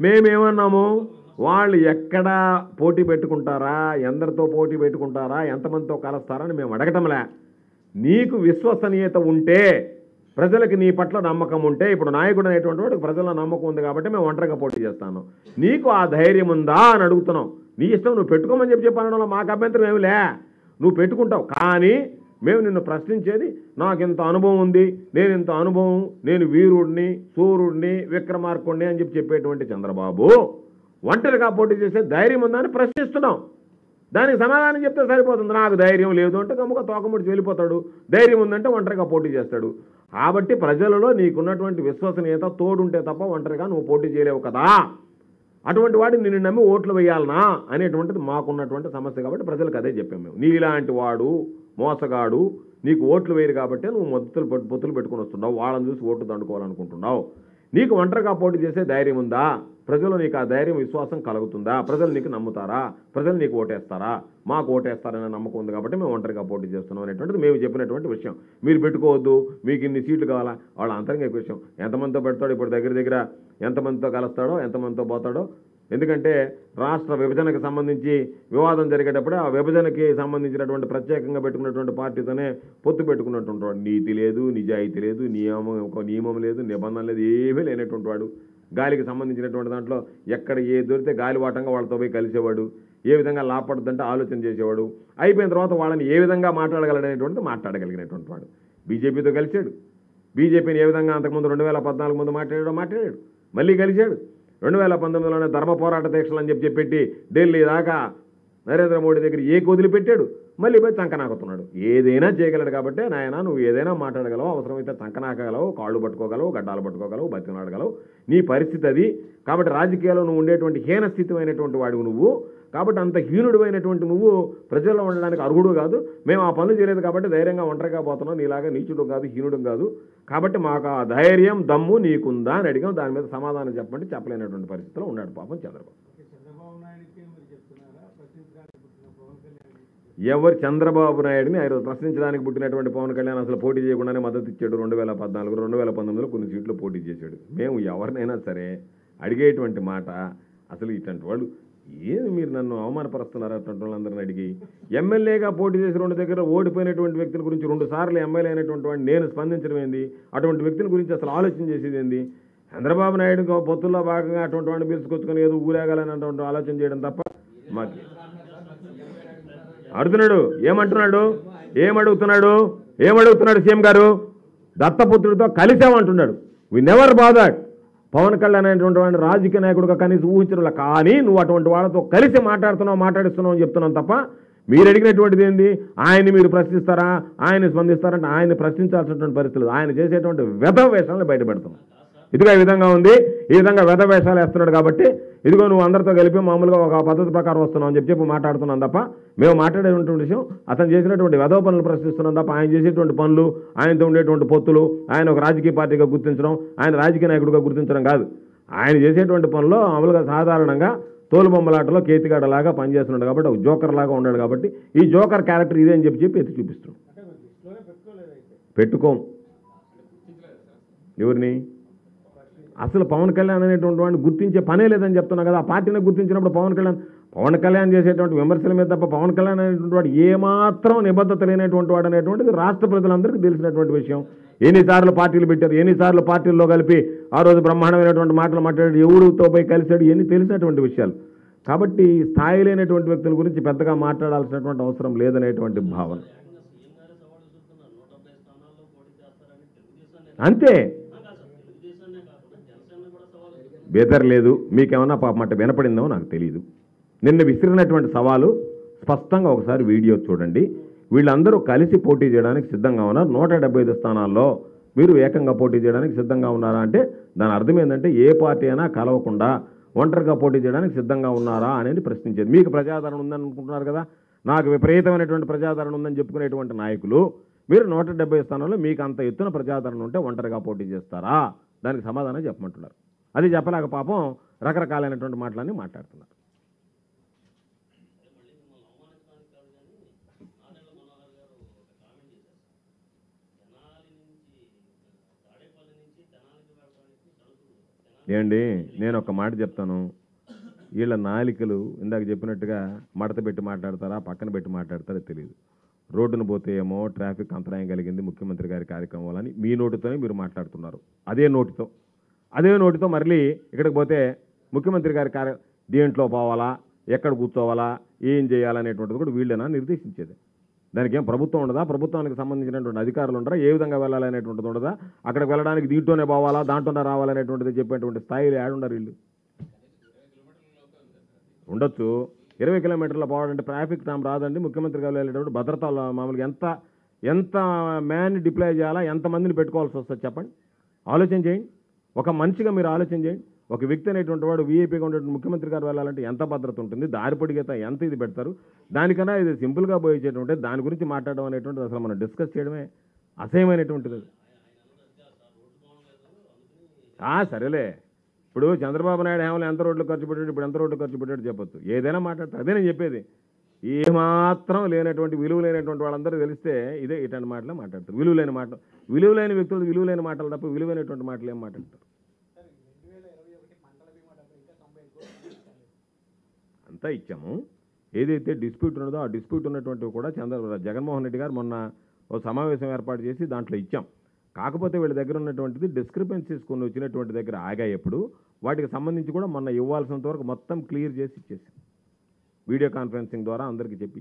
మేమేమన్నాము? వాళ్ళు ఎక్కడ పోటీ పెట్టుకుంటారా? ఎందరితో పోటీ పెట్టుకుంటారా? ఎంతమందితో కలుస్తారని మేము అడగటంలే. నీకు విశ్వసనీయత ఉంటే ప్రజలకి నీ పట్ల నమ్మకం ఉంటే ఇప్పుడు నాయకుడు అనేటువంటి వాడికి ప్రజల నమ్మకం ఉంది కాబట్టి మేము ఒంటరిగా పోటీ చేస్తాను. నీకు ఆ ధైర్యం ఉందా అని అడుగుతున్నాం. నీ ఇష్టం నువ్వు పెట్టుకోమని చెప్పి చెప్పాను మాకు అభ్యంతరం ఏమిలే నువ్వు పెట్టుకుంటావు. కానీ మేము నిన్ను ప్రశ్నించేది నాకు ఇంత అనుభవం ఉంది నేను ఇంత అనుభవం నేను వీరుడిని సూర్యుడిని విక్రమార్కుడిని అని చెప్పి చెప్పేటువంటి చంద్రబాబు ఒంటరిగా పోటీ చేసే ధైర్యం ఉందని ప్రశ్నిస్తున్నాం. దానికి సమాధానం చెప్తే సరిపోతుంది. నాకు ధైర్యం లేదు అంటే గమ్ముక తోకముడిచి వెళ్ళిపోతాడు. ధైర్యం ఉందంటే ఒంటరిగా పోటీ చేస్తాడు. కాబట్టి ప్రజలలో నీకున్నటువంటి విశ్వసనీయత తోడుంటే తప్ప ఒంటరిగా నువ్వు పోటీ చేయలేవు కదా. అటువంటి వాడిని నిన్ను నమ్మి ఓట్లు వేయాలనా అనేటువంటిది మాకున్నటువంటి సమస్య కాబట్టి ప్రజలకు అదే చెప్పాము మేము. నీలాంటి వాడు మోసగాడు నీకు ఓట్లు వేయరు కాబట్టి నువ్వు మొత్తులు పొత్తులు పెట్టుకుని వస్తున్నావు. వాళ్ళని చూసి ఓట్లు దండుకోవాలనుకుంటున్నావు. నీకు ఒంటరిగా పోటీ చేసే ధైర్యం ఉందా? ప్రజలు నీకు ఆ ధైర్యం విశ్వాసం కలుగుతుందా? ప్రజలు నీకు నమ్ముతారా? ప్రజలు నీకు ఓటేస్తారా? మాకు ఓటేస్తారనే నమ్మకం ఉంది కాబట్టి మేము ఒంటరిగా పోటీ చేస్తున్నాం అనేటువంటిది మేము చెప్పినటువంటి విషయం. మీరు పెట్టుకోవద్దు మీకు ఇన్ని సీట్లు కావాలా? వాళ్ళ అంతరంగా విషయం. ఎంతమందితో పెడతాడో ఇప్పుడు దగ్గర దగ్గర ఎంతమందితో కలుస్తాడో ఎంతమందితో పోతాడో? ఎందుకంటే రాష్ట్ర విభజనకు సంబంధించి వివాదం జరిగేటప్పుడు ఆ విభజనకి సంబంధించినటువంటి ప్రత్యేకంగా పెట్టుకున్నటువంటి పార్టీతోనే పొత్తు పెట్టుకున్నటువంటి వాడు. నీతి లేదు నిజాయితీ లేదు నియమం ఒక నియమం లేదు నిబంధన లేదు ఏమీ లేనటువంటి వాడు. గాలికి సంబంధించినటువంటి దాంట్లో ఎక్కడ ఏ దొరికితే గాలివాటంగా వాళ్ళతో పోయి కలిసేవాడు ఏ విధంగా లాపడుతుంటే ఆలోచన చేసేవాడు. అయిపోయిన తర్వాత వాళ్ళని ఏ విధంగా మాట్లాడగలడనేటువంటిది మాట్లాడగలిగినటువంటి వాడు. బీజేపీతో కలిశాడు బీజేపీని ఏ విధంగా అంతకుముందు రెండు వేల పద్నాలుగు ముందు మాట్లాడాడో మాట్లాడాడు. మళ్ళీ కలిశాడు. రెండు వేల పంతొమ్మిదిలోనే ధర్మ పోరాట దీక్షలు అని చెప్పి చెప్పెట్టి ఢిల్లీ దాకా నరేంద్ర మోడీ దగ్గర ఏ వదిలిపెట్టాడు మళ్ళీ పోయి చంకనాకుతున్నాడు ఏదైనా చేయగలడు కాబట్టి నాయన నువ్వు ఏదైనా మాట్లాడగలవు అవసరమైతే చంకనాకగలవు కాళ్ళు పట్టుకోగలవు గడ్డాలు పట్టుకోగలవు బతినాడగలవు నీ పరిస్థితి అది. కాబట్టి రాజకీయాల్లో నువ్వు ఉండేటువంటి హీనస్థితమైనటువంటి వాడివి నువ్వు. కాబట్టి అంత హీనుడివైనటువంటి నువ్వు ప్రజల్లో ఉండడానికి అర్హుడు కాదు. మేము ఆ పనులు చేయలేదు కాబట్టి ధైర్యంగా ఒంటరిగా పోతున్నాం. నీలాగా నీచుడు కాదు హీనుడు కాదు. కాబట్టి మాకు ఆ ధైర్యం దమ్ము నీకుందా అని అడిగాం. దాని మీద సమాధానం చెప్పండి. చెప్పలేనటువంటి పరిస్థితిలో ఉన్నాడు పాపం చంద్రబాబు చంద్రబాబు నాయుడికి మీరు చెప్తున్నారా ప్రశ్నించడానికి పుట్టిన పవన్ కళ్యాణ్ ఎవరు చంద్రబాబు నాయుడిని ఆయన ప్రశ్నించడానికి పుట్టినటువంటి పవన్ కళ్యాణ్ అసలు పోటీ చేయకుండానే మద్దతు ఇచ్చాడు. రెండు వేల పద్నాలుగు రెండు వేల పంతొమ్మిదిలో కొన్ని సీట్లు పోటీ చేశాడు. మేము ఎవరినైనా సరే అడిగేటువంటి మాట అసలు ఇటువంటి వాళ్ళు ఏది మీరు నన్ను అవమానపరుస్తున్నారు అటువంటి వాళ్ళందరిని అడిగి? ఎమ్మెల్యేగా పోటీ చేసి రెండు దగ్గర ఓడిపోయినటువంటి వ్యక్తుల గురించి రెండు సార్లు ఎమ్మెల్యే అయినటువంటి వాడిని నేను స్పందించడం ఏంది? అటువంటి వ్యక్తుల గురించి అసలు ఆలోచన చేసేది ఏంది? చంద్రబాబు నాయుడు పొత్తుల్లో భాగంగా అటువంటి వాడిని పిలుచుకొచ్చుకొని ఏదో ఊరేగాలని అటువంటి ఆలోచన చేయడం తప్ప మాకు అడుగుతున్నాడు ఏమంటున్నాడు? ఏమడుగుతున్నాడు? ఏమడుగుతున్నాడు సీఎం గారు? దత్తపుత్రుడితో కలిసామంటున్నాడు. We never bothered Pawan Kalyan అనేటువంటి వాడిని రాజకీయ నాయకుడుగా కనీసం ఊహించడంలా. కానీ నువ్వు అటువంటి వాళ్ళతో కలిసి మాట్లాడుతున్నావు మాట్లాడిస్తున్నావు అని చెప్తున్నాను తప్ప మీరు అడిగినటువంటిది ఏంది? ఆయన్ని మీరు ప్రశ్నిస్తారా? ఆయన స్పందిస్తారంటే ఆయన్ని ప్రశ్నించాల్సినటువంటి పరిస్థితులు ఆయన చేసేటువంటి వ్యధ వేషాలను బయటపెడుతున్నాం. ఇదిగో ఈ విధంగా ఉంది. ఈ విధంగా వ్యధ వేషాలు వేస్తున్నాడు కాబట్టి ఇదిగో నువ్వు అందరితో కలిపి మామూలుగా ఒక పద్ధతి ప్రకారం వస్తున్నావు అని చెప్పి చెప్పి మాట్లాడుతున్నాం తప్ప మేము మాట్లాడేటువంటి విషయం అతను చేసినటువంటి వెధవ పనులు ప్రశ్నిస్తున్నాం తప్ప ఆయన చేసేటువంటి పనులు ఆయనతో ఉండేటువంటి పొత్తులు ఆయన ఒక రాజకీయ పార్టీగా గుర్తించడం ఆయన రాజకీయ నాయకుడిగా గుర్తించడం కాదు. ఆయన చేసేటువంటి పనులు మామూలుగా సాధారణంగా తోలుబొమ్మలాటలో కేతిగాడలాగా పనిచేస్తున్నాడు కాబట్టి ఒక జోకర్ లాగా ఉన్నాడు కాబట్టి ఈ జోకర్ క్యారెక్టర్ ఇదే అని చెప్పి చెప్పి ఎత్తి చూపిస్తున్నాం అంటే మీరు దృష్టిలోనే పెట్టుకోలేదు అయితే? పెట్టుకోం. ఎవరిని? అసలు పవన్ కళ్యాణ్ అనేటువంటి వాడిని గుర్తించే పనే లేదని చెప్తున్నా కదా. ఆ పార్టీని గుర్తించినప్పుడు పవన్ కళ్యాణ్ పవన్ కళ్యాణ్ చేసేటువంటి విమర్శల మీద తప్ప పవన్ కళ్యాణ్ అనేటువంటి వాడు ఏమాత్రం నిబద్ధత లేనటువంటి వాడు అనేటువంటిది రాష్ట్ర ప్రజలందరికీ తెలిసినటువంటి విషయం. ఎన్నిసార్లు పార్టీలు పెట్టారు ఎన్నిసార్లు పార్టీల్లో కలిపి ఆ రోజు బ్రహ్మాండమైనటువంటి మాటలు మాట్లాడాడు ఎవరితో పోయి కలిశాడు ఎన్ని తెలిసినటువంటి విషయాలు. కాబట్టి స్థాయి లేనటువంటి వ్యక్తుల గురించి పెద్దగా మాట్లాడాల్సినటువంటి అవసరం లేదనేటువంటి భావన. అంతే. బెదరలేదు మీకేమన్నా పాప మాట వినపడిందో నాకు తెలియదు నిన్న విసిరినటువంటి సవాలు స్పష్టంగా ఒకసారి వీడియో చూడండి. వీళ్ళందరూ కలిసి పోటీ చేయడానికి సిద్ధంగా ఉన్నారు. నూట డెబ్బై స్థానాల్లో మీరు ఏకంగా పోటీ చేయడానికి సిద్ధంగా ఉన్నారా అంటే దాని అర్థం ఏంటంటే ఏ పార్టీ అయినా కలవకుండా ఒంటరిగా పోటీ చేయడానికి సిద్ధంగా ఉన్నారా అనేది ప్రశ్నించేది. మీకు ప్రజాదరణ ఉందని అనుకుంటున్నారు కదా? నాకు విపరీతమైనటువంటి ప్రజాదరణ ఉందని చెప్పుకునేటువంటి నాయకులు మీరు నూట డెబ్బై స్థానాల్లో మీకు అంత ఎత్తున ప్రజాదరణ ఉంటే ఒంటరిగా పోటీ చేస్తారా? దానికి సమాధానం చెప్పమంటున్నారు. అది చెప్పలేక పాపం రకరకాలైనటువంటి మాటలన్నీ మాట్లాడుతున్నారు. ఏండి నేను ఒక మాట చెప్తాను. వీళ్ళ నాలికలు ఇందాక చెప్పినట్టుగా మడత పెట్టి మాట్లాడతారా పక్కన పెట్టి మాట్లాడతారా తెలియదు రోడ్డును పోతే ఏమో ట్రాఫిక్ అంతరాయం కలిగింది ముఖ్యమంత్రి గారి కార్యక్రమం వల్ల మీ నోటితోనే మీరు మాట్లాడుతున్నారు. అదే నోటితో. అదే నోటితో మళ్ళీ ఇక్కడికి పోతే ముఖ్యమంత్రి గారి కార్య దేంట్లో పోవాలా ఎక్కడ కూర్చోవాలా ఏం చేయాలనేటువంటిది కూడా వీళ్ళేనా నిర్దేశించేది. దానికి ఏం ప్రభుత్వం ఉండదా? ప్రభుత్వానికి సంబంధించినటువంటి అధికారులు ఉండరా? ఏ విధంగా వెళ్ళాలనేటువంటిది ఉండదా? అక్కడికి వెళ్ళడానికి దీంట్లోనే పోవాలా దాంట్లోనే రావాలనేటువంటిది చెప్పేటువంటి స్థాయిలో ఏడుండరు వీళ్ళు. ఉండొచ్చు. ఇరవై కిలోమీటర్ల పోవాలంటే ట్రాఫిక్ తాము రాదండి. ముఖ్యమంత్రి గారు వెళ్ళేటప్పుడు భద్రత మామూలుగా ఎంత ఎంత మ్యాన్ డిప్లాయ్ చేయాలా? ఎంతమందిని పెట్టుకోవాల్సి వస్తుంది చెప్పండి. ఆలోచన చేయండి. ఒక మనిషిగా మీరు ఆలోచన చేయండి. ఒక వ్యక్తి అనేటువంటి వాడు వీఐపీగా ఉండేటువంటి ముఖ్యమంత్రి గారు వెళ్ళాలంటే ఎంత భద్రత ఉంటుంది? దారి పొడిగేత ఎంత ఇది పెడతారు? దానికన్నా ఇది సింపుల్గా పోయేటటువంటి దాని గురించి మాట్లాడడం అనేటువంటిది అసలు మనం డిస్కస్ చేయడమే అసహ్యమైనటువంటిది అది. సరేలే. ఇప్పుడు చంద్రబాబు నాయుడు హేమలు ఎంత రోడ్లు ఖర్చు పెట్టాడు ఇప్పుడు ఎంత రోడ్లు ఖర్చు పెట్టాడు చెప్పొచ్చు. ఏదైనా మాట్లాడతారు. అదే నేను చెప్పేది. ఏమాత్రం లేనటువంటి విలువ లేనటువంటి వాళ్ళందరూ తెలిస్తే ఇదే ఇటువంటి మాటలే మాట్లాడతారు. విలువ లేని మాటలు. విలువ లేని వ్యక్తులు విలువ లేని మాటలు తప్ప విలువైనటువంటి మాటలు ఏం మాట్లాడతారు? అంతా ఇచ్చాము. ఏదైతే డిస్ప్యూట్ ఉన్నదో ఆ డిస్ప్యూట్ ఉన్నటువంటివి కూడా చంద్ర జగన్మోహన్ రెడ్డి గారు మొన్న ఓ సమావేశం ఏర్పాటు చేసి దాంట్లో ఇచ్చాం. కాకపోతే వీళ్ళ దగ్గర ఉన్నటువంటిది డిస్క్రిపెన్సీస్ కొన్ని వచ్చినటువంటి దగ్గర ఆగాయప్పుడు వాటికి సంబంధించి కూడా మొన్న ఇవ్వాల్సినంత వరకు మొత్తం క్లియర్ చేసి ఇచ్చేసాం. వీడియో కాన్ఫరెన్సింగ్ ద్వారా అందరికీ చెప్పి